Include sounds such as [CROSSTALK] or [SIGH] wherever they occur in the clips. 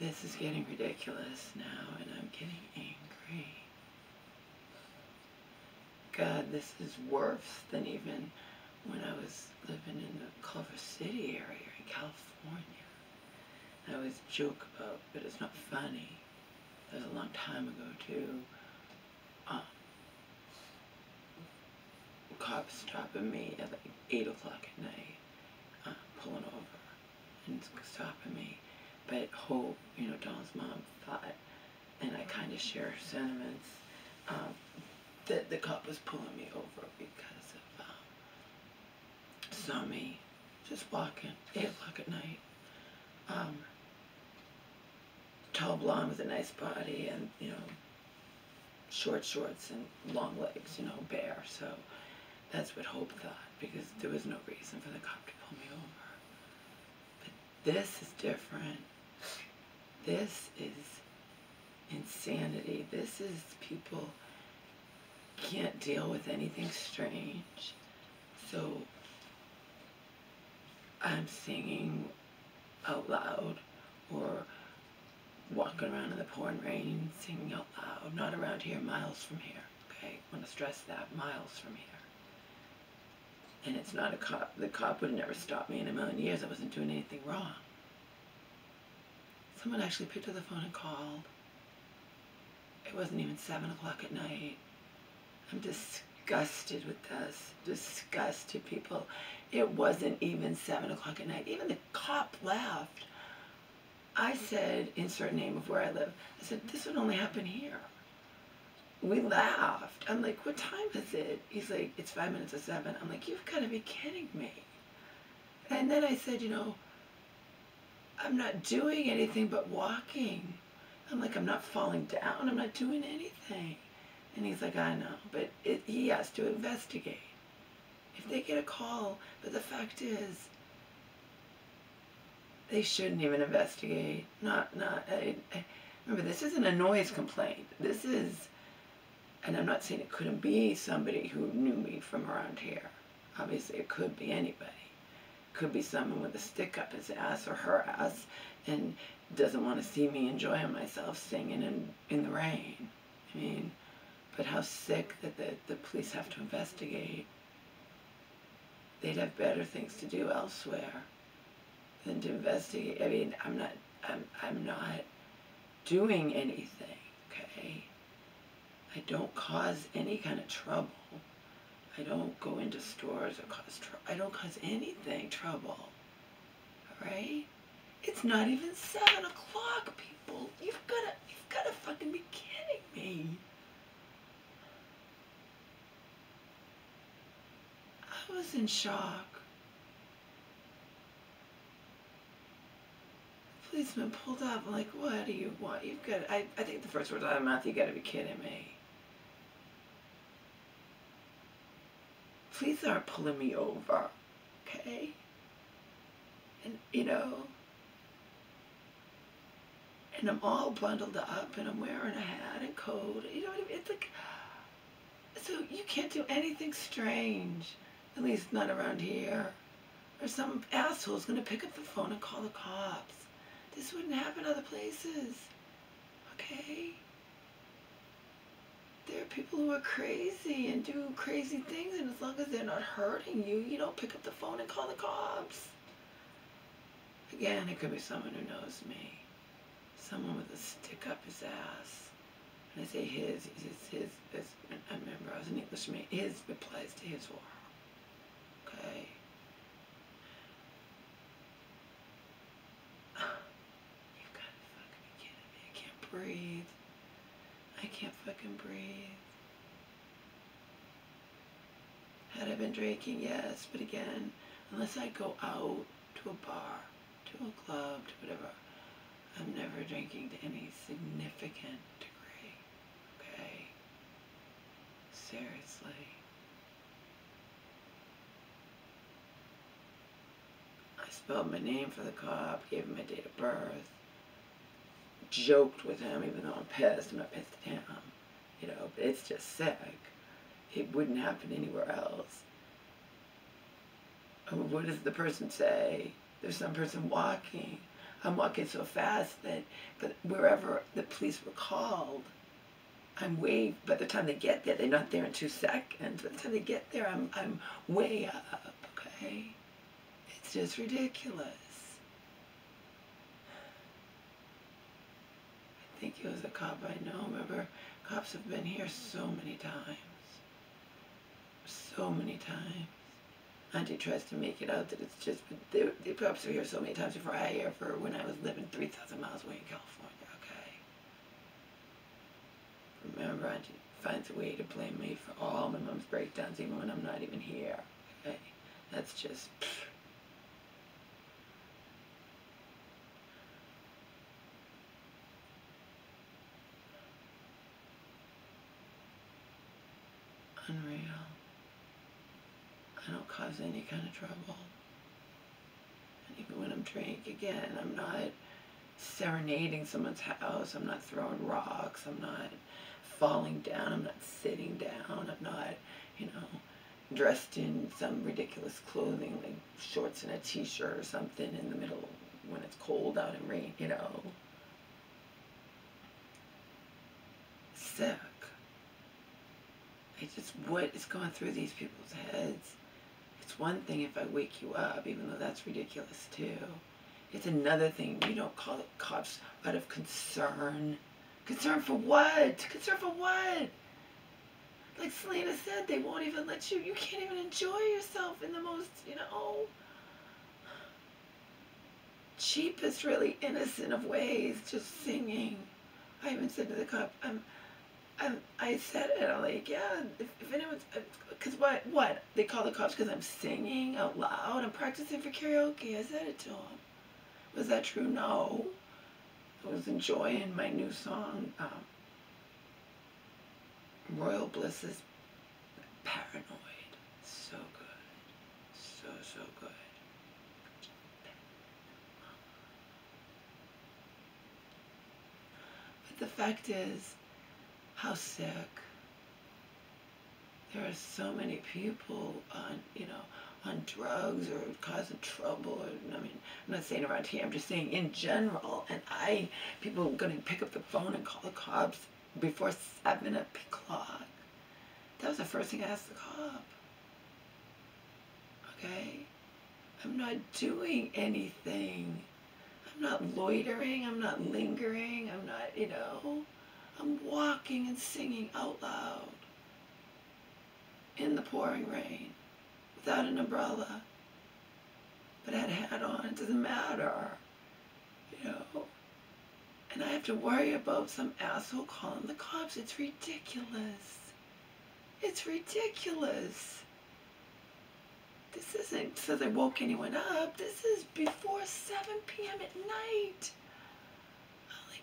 this is getting ridiculous now, and I'm getting angry. God, this is worse than even when I was living in the Culver City area in California. I always joke about, but it's not funny. That was a long time ago too. Um, cops stopping me at like eight o'clock at night, uh, pulling over and stopping me. But Hope, you know, Don's mom thought, and I kind of share sentiments, um, that the cop was pulling me over because of um, saw me just walking eight o'clock at night. Um, tall blonde with a nice body and you know short shorts and long legs, you know, bare. So that's what Hope thought because there was no reason for the cop to pull me over. But this is different. This is insanity. This is people can't deal with anything strange. So I'm singing out loud or walking around in the pouring rain, singing out loud, not around here, miles from here. Okay, I want to stress that, miles from here. And it's not a cop. The cop would never stopped me in a million years. I wasn't doing anything wrong. Someone actually picked up the phone and called. It wasn't even seven o'clock at night. I'm disgusted with this. Disgusted, people. It wasn't even seven o'clock at night. Even the cop laughed. I said, insert name of where I live. I said, this would only happen here. We laughed. I'm like, what time is it? He's like, it's five minutes of seven. I'm like, you've got to be kidding me. And then I said, you know, I'm not doing anything but walking. I'm like, I'm not falling down. I'm not doing anything. And he's like, I know, but it, he has to investigate. If they get a call, but the fact is, they shouldn't even investigate. Not, not, I, I, remember, this isn't a noise complaint. This is, and I'm not saying it couldn't be somebody who knew me from around here. Obviously, it could be anybody. Could be someone with a stick up his ass or her ass and doesn't want to see me enjoying myself singing in, in the rain. I mean, but how sick that the, the police have to investigate. They'd have better things to do elsewhere than to investigate. I mean, I'm not, I'm, I'm not doing anything, okay? I don't cause any kind of trouble. I don't go into stores or cause trouble. I don't cause anything trouble, all right? It's not even seven o'clock, people. You've gotta, you've gotta fucking be kidding me. I was in shock. The policeman pulled up. I'm like, what do you want? You've got, I, I think the first words out of my mouth, you gotta be kidding me. Police aren't pulling me over, okay? And, you know, and I'm all bundled up and I'm wearing a hat and coat. You know what I mean? It's like, so you can't do anything strange, at least not around here. Or some asshole's gonna pick up the phone and call the cops. This wouldn't happen other places. Okay? There are people who are crazy and do crazy things, and as long as they're not hurting you, you don't pick up the phone and call the cops. Again, it could be someone who knows me. Someone with a stick up his ass. And I say his, his, his, I remember I was an Englishman. His applies to his world. Okay? [SIGHS] You've got to fucking be kidding me. I can't breathe. Can't fucking breathe. Had I been drinking? Yes, but again, unless I go out to a bar, to a club, to whatever, I'm never drinking to any significant degree. Okay? Seriously. I spelled my name for the cop, gave him my date of birth, joked with him, even though I'm pissed. I'm not pissed at him. You know, but it's just sick. It wouldn't happen anywhere else. I mean, what does the person say? There's some person walking. I'm walking so fast that, but wherever the police were called, I'm way. By the time they get there, they're not there in two seconds. By the time they get there, I'm I'm way up. Okay, it's just ridiculous. I think he was a cop I know. Remember, cops have been here so many times. So many times. Auntie tries to make it out that it's just, but the, the cops were here so many times before I ever, when I was living 3,000 miles away in California, okay? Remember, Auntie finds a way to blame me for all my mom's breakdowns, even when I'm not even here, okay? That's just, pfft. Unreal. I don't cause any kind of trouble. And even when I'm drunk, again, I'm not serenading someone's house. I'm not throwing rocks. I'm not falling down. I'm not sitting down. I'm not, you know, dressed in some ridiculous clothing, like shorts and a t-shirt or something in the middle when it's cold out and rain, you know. Sick. It's just what is going through these people's heads. It's one thing if I wake you up, even though that's ridiculous too. It's another thing. You don't call the cops out of concern. Concern for what? Concern for what? Like Selena said, they won't even let you, you can't even enjoy yourself in the most, you know, cheapest, really innocent of ways, just singing. I even said to the cop, I'm, I, I said it. I'm like, yeah, if, if anyone's, because uh, what, what? They call the cops because I'm singing out loud. I'm practicing for karaoke. I said it to him. Was that true? No. I was enjoying my new song, um, Royal Bliss's Paranoid. So good. So, so good. But the fact is, how sick. There are so many people on, you know, on drugs or causing trouble. I mean, I'm not saying around here. I'm just saying in general. And I, people are going to pick up the phone and call the cops before seven o'clock. That was the first thing I asked the cop. Okay, I'm not doing anything. I'm not loitering. I'm not lingering. I'm not, you know. I'm walking and singing out loud in the pouring rain without an umbrella. But I had a hat on, it doesn't matter, you know. And I have to worry about some asshole calling the cops. It's ridiculous. It's ridiculous. This isn't so they woke anyone up. This is before 7 p.m. at night.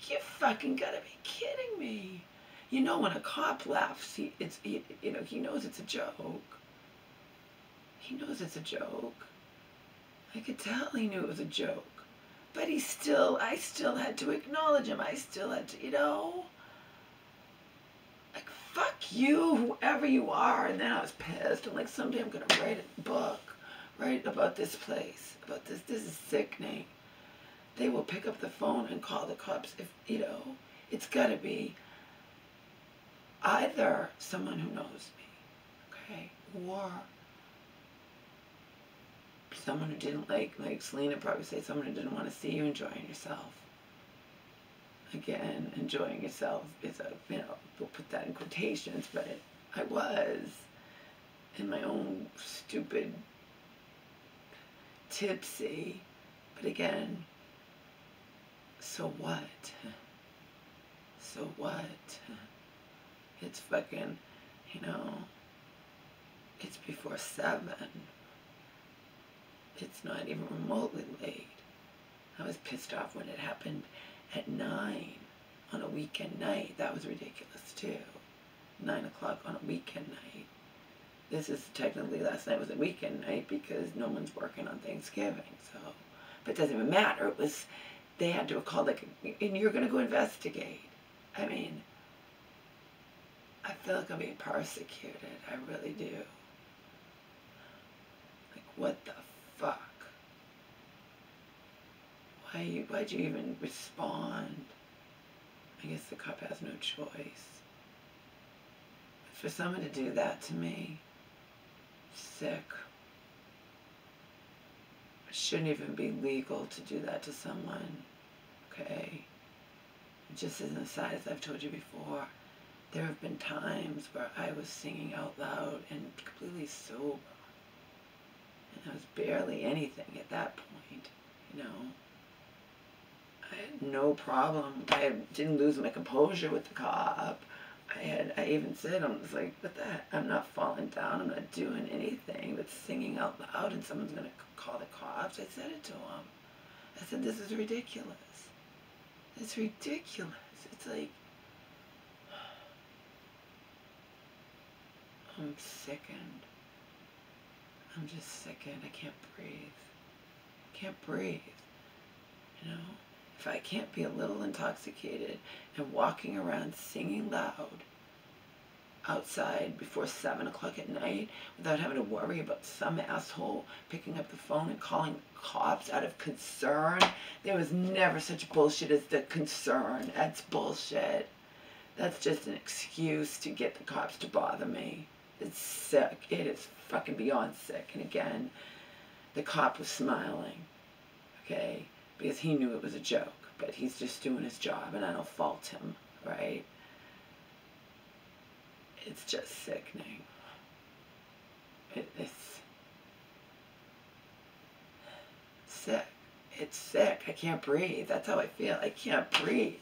You fucking gotta be kidding me. You know when a cop laughs, he it's he, you know he knows it's a joke. He knows it's a joke. I could tell he knew it was a joke. But he still, I still had to acknowledge him. I still had to, you know. Like, fuck you, whoever you are. And then I was pissed. I'm like, someday I'm going to write a book, write about this place, about this. This is sickening they will pick up the phone and call the cops if, you know, it's got to be either someone who knows me, okay, or someone who didn't like, like Selena probably say someone who didn't want to see you enjoying yourself. Again, enjoying yourself is a, you know, we'll put that in quotations, but it, I was in my own stupid, tipsy, but again, so what? So what? It's fucking, you know, it's before seven. It's not even remotely late. I was pissed off when it happened at nine on a weekend night. That was ridiculous too. Nine o'clock on a weekend night. This is technically last night was a weekend night because no one's working on Thanksgiving. So, but it doesn't even matter. It was they had to have called like, and you're going to go investigate. I mean, I feel like I'm being persecuted. I really do. Like, what the fuck? why you, why'd you even respond? I guess the cop has no choice. For someone to do that to me, sick. It shouldn't even be legal to do that to someone, okay? Just as an aside, as I've told you before, there have been times where I was singing out loud and completely sober. And I was barely anything at that point, you know. I had no problem. I didn't lose my composure with the cop. I had, I even said, I was like, what the heck? I'm not falling down. I'm not doing anything but singing out loud and someone's to call the cops. I said it to him. I said, this is ridiculous. It's ridiculous. It's like, [SIGHS] I'm sickened. I'm just sickened. I can't breathe. I can't breathe. You know? If I can't be a little intoxicated and walking around singing loud outside before 7 o'clock at night without having to worry about some asshole picking up the phone and calling cops out of concern. There was never such bullshit as the concern. That's bullshit. That's just an excuse to get the cops to bother me. It's sick. It is fucking beyond sick. And again, the cop was smiling. Okay? Because he knew it was a joke, but he's just doing his job and I don't fault him, right? It's just sickening. It, it's sick. It's sick. I can't breathe. That's how I feel. I can't breathe.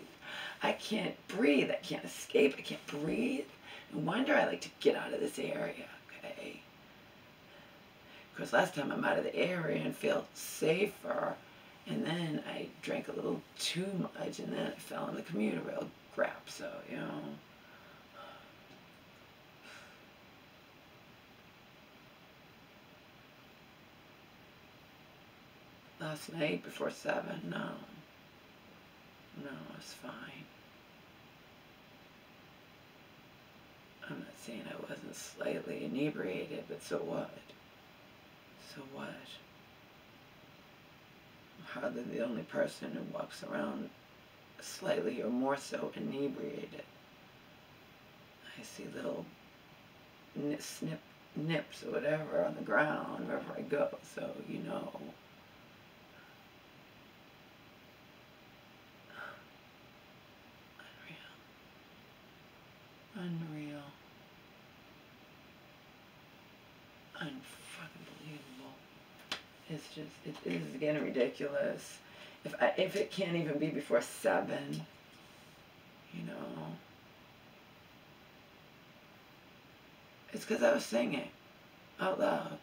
I can't breathe. I can't escape. I can't breathe. No wonder I like to get out of this area, okay? Because last time I'm out of the area and feel safer, and then I drank a little too much, and then I fell in the commuter rail crap. So, you know. Last night before seven, no. No, it's fine. I'm not saying I wasn't slightly inebriated, but so what? So what? Hardly the only person who walks around slightly or more so inebriated. I see little snip nips or whatever on the ground wherever I go, so you know. Unreal. Unreal. It's just, it is getting ridiculous. If, I, if it can't even be before 7, you know. It's because I was singing out loud.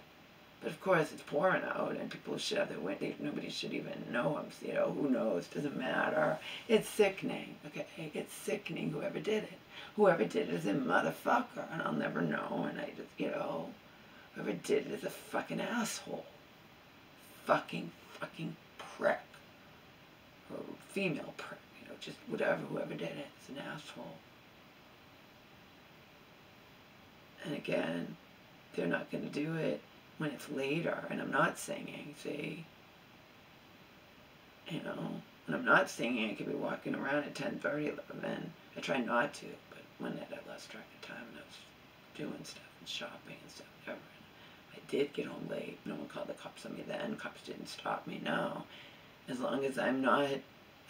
But of course, it's pouring out, and people should have their window. Nobody should even know I'm, you know, who knows? Doesn't matter. It's sickening, okay? It's sickening, whoever did it. Whoever did it is a motherfucker, and I'll never know, and I just, you know, whoever did it is a fucking asshole fucking, fucking prick. Or female prick, you know, just whatever, whoever did it, it's an asshole. And again, they're not going to do it when it's later and I'm not singing, see? You know, when I'm not singing, I could be walking around at 10, 30, 11. I try not to, but one night I lost track of time and I was doing stuff and shopping and stuff, whatever did get home late, no one called the cops on me then. Cops didn't stop me now. As long as I'm not,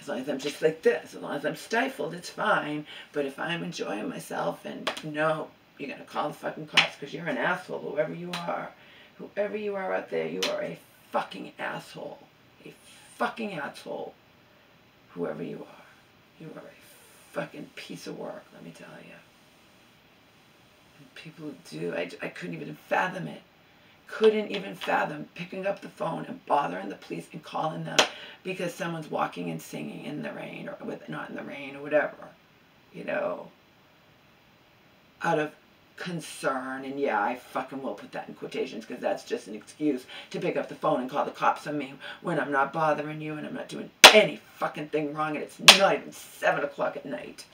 as long as I'm just like this, as long as I'm stifled, it's fine. But if I'm enjoying myself and no, you're going to call the fucking cops because you're an asshole, whoever you are. Whoever you are out there, you are a fucking asshole. A fucking asshole. Whoever you are. You are a fucking piece of work, let me tell you. People do, I, I couldn't even fathom it couldn't even fathom picking up the phone and bothering the police and calling them because someone's walking and singing in the rain or with not in the rain or whatever, you know, out of concern. And yeah I fucking will put that in quotations because that's just an excuse to pick up the phone and call the cops on me when I'm not bothering you and I'm not doing any fucking thing wrong and it's not even seven o'clock at night